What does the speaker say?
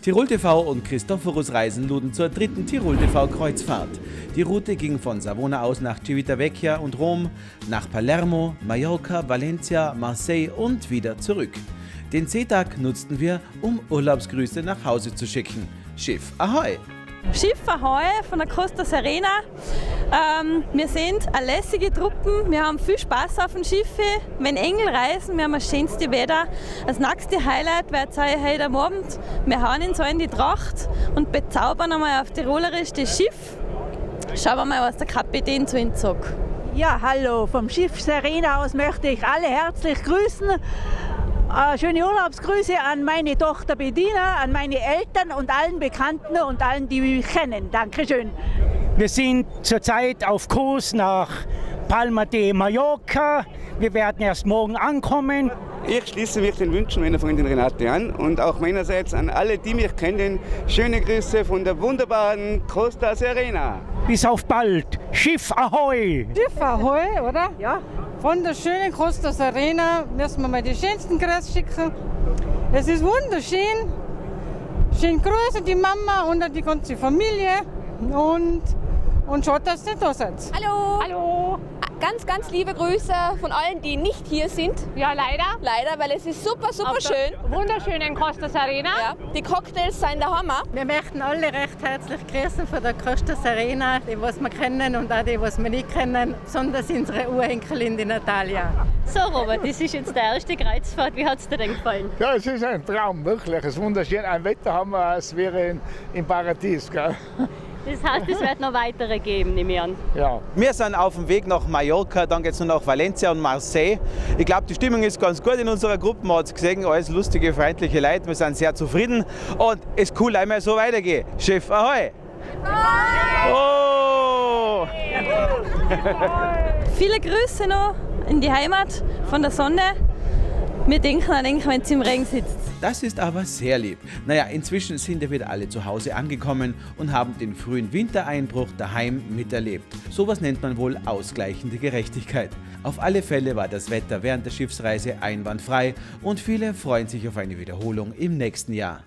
Tirol TV und Christophorus Reisen luden zur dritten Tirol TV Kreuzfahrt. Die Route ging von Savona aus nach Civitavecchia und Rom, nach Palermo, Mallorca, Valencia, Marseille und wieder zurück. Den Seetag nutzten wir, um Urlaubsgrüße nach Hause zu schicken. Schiff Ahoi! Schiff Ahoi von der Costa Serena. Ähm, wir sind eine lässige Truppe, wir haben viel Spaß auf dem Schiff. Wenn Engel reisen, wir haben das schönste Wetter. Das nächste Highlight wird sein heute am Abend. Wir hauen so in die Tracht und bezaubern einmal auf Tirolerisch das Schiff. Schauen wir mal, was der Kapitän zu uns sagt. Ja, hallo, vom Schiff Serena aus möchte ich alle herzlich grüßen. Äh, schöne Urlaubsgrüße an meine Tochter Bedina, an meine Eltern und allen Bekannten und allen, die mich kennen. Dankeschön. Wir sind zurzeit auf Kurs nach Palma de Mallorca. Wir werden erst morgen ankommen. Ich schließe mich den Wünschen meiner Freundin Renate an und auch meinerseits an alle, die mich kennen, schöne Grüße von der wunderbaren Costa Serena. Bis auf bald. Schiff Ahoi! Schiff Ahoi, oder? Ja. Von der schönen Costa Serena müssen wir mal die schönsten Grüße schicken. Es ist wunderschön. Schön Grüße die Mama und die ganze Familie. Und, und schaut, dass ihr da seid. Hallo. Hallo. Ganz, ganz liebe Grüße von allen, die nicht hier sind. Ja, leider. Leider, weil es ist super, super Auf schön. Wunderschönen Costas Arena. Ja, die Cocktails sind der Hammer. Wir möchten alle recht herzlich grüßen von der Costas Arena, die was wir kennen und auch die was wir nicht kennen, besonders unsere Urenkelin, die Natalia. So, Robert, das ist jetzt der erste Kreuzfahrt. Wie hat es dir denn gefallen? Ja, es ist ein Traum, wirklich. Es ist wunderschön. Ein Wetter haben wir, als wäre in, im Paradies. Gell? Das heißt, es wird noch weitere geben, nehme ich an. Ja. Wir sind auf dem Weg nach Mallorca, dann geht es noch nach Valencia und Marseille. Ich glaube, die Stimmung ist ganz gut in unserer Gruppe. Man hat es gesehen, alles lustige, freundliche Leute. Wir sind sehr zufrieden und es ist cool, einmal so weitergeht. Schiff, ahoi! Oh! Viele Grüße noch in die Heimat von der Sonne. Wir denken an denken, wenn sie im Regen sitzt. Das ist aber sehr lieb. Naja, inzwischen sind ja wieder alle zu Hause angekommen und haben den frühen Wintereinbruch daheim miterlebt. Sowas nennt man wohl ausgleichende Gerechtigkeit. Auf alle Fälle war das Wetter während der Schiffsreise einwandfrei und viele freuen sich auf eine Wiederholung im nächsten Jahr.